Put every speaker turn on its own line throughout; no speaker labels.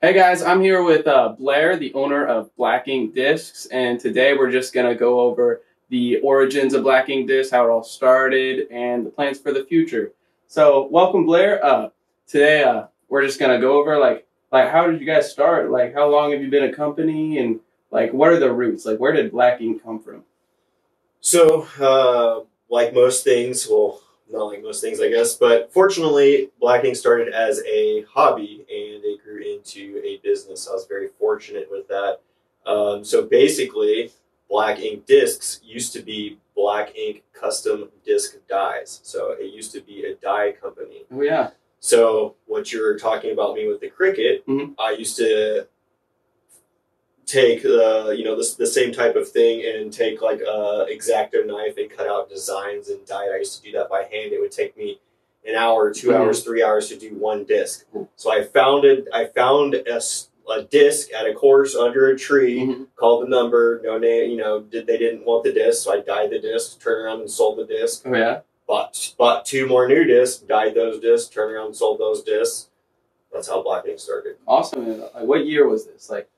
Hey guys, I'm here with uh, Blair, the owner of Black Ink Discs, and today we're just gonna go over the origins of Black Ink Discs, how it all started, and the plans for the future. So, welcome, Blair. Uh, today, uh, we're just gonna go over like like how did you guys start? Like, how long have you been a company, and like what are the roots? Like, where did Black Ink come from?
So, uh, like most things, well, not like most things, I guess, but fortunately, Black Ink started as a hobby and it grew into a business. I was very fortunate with that. Um, so basically, Black Ink Discs used to be Black Ink Custom Disc Dies. So it used to be a die company.
Oh yeah.
So what you're talking about me with the Cricut,
Mhm.
I used to take uh, you know the, the same type of thing and take like a exacto knife and cut out designs and dye. it. I used to do that by hand. It would take me an hour, 2
Mhm.
hours, three hours to do one disc. So I founded I found a, a disc at a course under a tree.
Mhm.
Called the number, no name, you know, did they didn't want the disc, so I dyed the disc, turned around and sold the disc
Oh yeah.
bought bought two more new discs, dyed those discs, turned around and sold those discs. That's how Black Ink started.
Awesome. Like, what year was this? Like,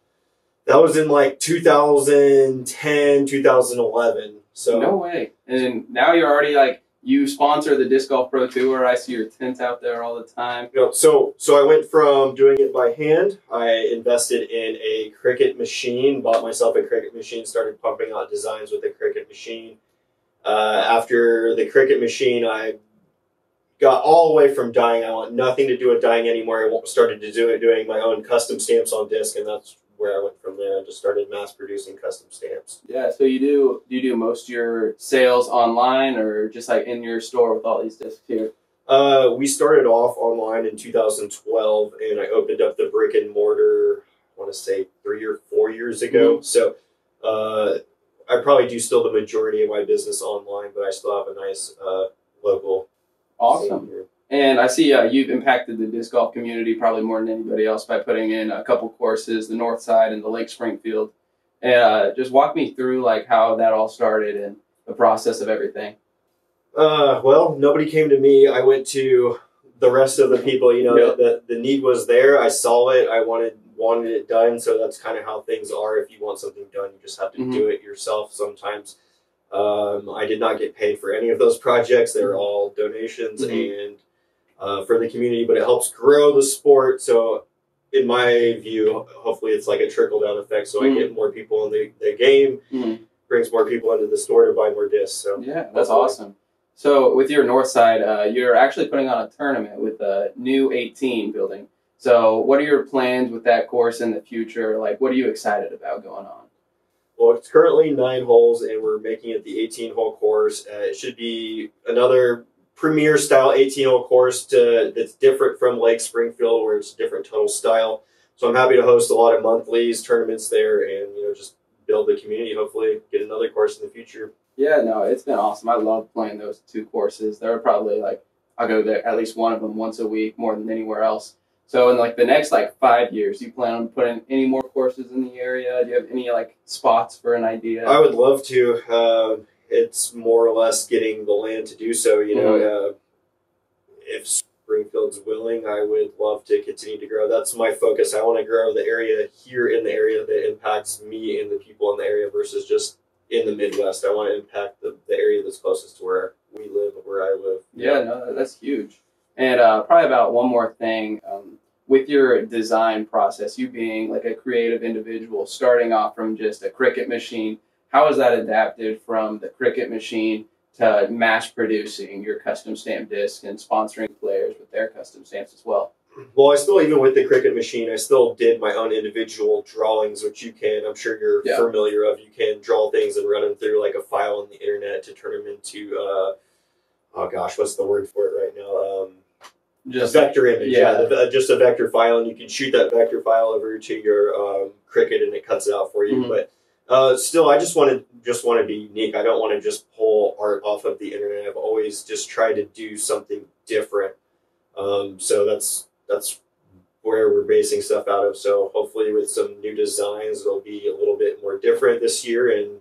That was in like 2010, 2011. So
no way. And now you're already like you sponsor the Disc Golf Pro Tour. I see your tent out there all the time.
you know, so so I went from doing it by hand. I invested in a Cricut machine, bought myself a Cricut machine, started pumping out designs with the Cricut machine. Uh, after the Cricut machine, I got all the way from dyeing. I want nothing to do with dyeing anymore. I started to do it doing my own custom stamps on disc, and that's where I went from there. I just started mass producing custom stamps.
Yeah, so you do do you do most of your sales online or just like in your store with all these discs here?
Uh, we started off online in 2012, and I opened up the brick and mortar. I want to say three or four years ago. So, uh, I probably do still the majority of my business online, but I still have a nice uh, local.
Awesome. And I see uh, you've impacted the disc golf community probably more than anybody else by putting in a couple courses, the North Side and the Lake Springfield. And uh, just walk me through like how that all started and the process of everything.
Uh, well, nobody came to me. I went to the rest of the people. You know,
Yeah.
the the need was there. I saw it. I wanted wanted it done. So that's kind of how things are. If you want something done, you just have to
Mhm.
do it yourself. Sometimes. Um, I did not get paid for any of those projects. They were all donations
Mhm.
and uh, for the community, but it helps grow the sport. So, in my view, hopefully it's like a trickle down effect. So
Mhm.
I get more people in the, the game,
Mhm.
brings more people into the store to buy more discs. So
Yeah, that's
Hopefully.
awesome. So with your North Side, uh, you're actually putting on a tournament with the new 18 building. So what are your plans with that course in the future? Like, what are you excited about going on?
Well, it's currently nine holes, and we're making it the 18 hole course. Uh, it should be another premier style 18 hole course to, that's different from Lake Springfield, where it's a different total style. So I'm happy to host a lot of monthlies, tournaments there, and you know just build the community. Hopefully, get another course in the future.
Yeah, no, it's been awesome. I love playing those two courses. They're probably like I'll go there at least one of them once a week, more than anywhere else. So in like the next like five years, you plan on putting any more courses in the area? Do you have any like spots for an idea?
I would love to. Um, it's or less getting the land to do so. You know, uh, if Springfield's willing, I would love to continue to grow. That's my focus. I want to grow the area here in the area that impacts me and the people in the area versus just in the Midwest. I want to impact the, the area that's closest to where we live, where I live.
Yeah, no, that's huge. And uh, probably about one more thing um, with your design process, you being like a creative individual, starting off from just a Cricut machine, how has that adapted from the Cricut machine to mass producing your custom stamp disc and sponsoring players with their custom stamps as well?
Well, I still, even with the Cricut machine, I still did my own individual drawings, which you can, I'm sure you're
Yeah.
familiar of. You can draw things and run them through like a file on the internet to turn them into, uh, oh gosh, what's the word for it right now? Um,
Just
vector image, yeah,
yeah.
just a vector file, and you can shoot that vector file over to your um, Cricut, and it cuts it out for you.
Mhm.
But uh, still, I just want to just want to be unique. I don't want to just pull art off of the internet. I've always just tried to do something different. Um, so that's that's where we're basing stuff out of. So hopefully, with some new designs, it'll be a little bit more different this year and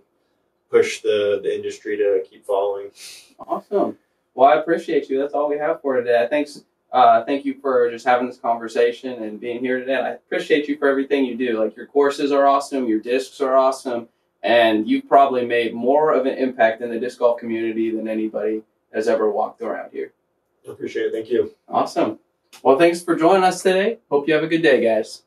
push the the industry to keep following.
Awesome. Well, I appreciate you. That's all we have for today. Thanks. Uh, thank you for just having this conversation and being here today. I appreciate you for everything you do. Like your courses are awesome, your discs are awesome, and you've probably made more of an impact in the disc golf community than anybody has ever walked around here.
Appreciate it. Thank you.
Awesome. Well, thanks for joining us today. Hope you have a good day, guys.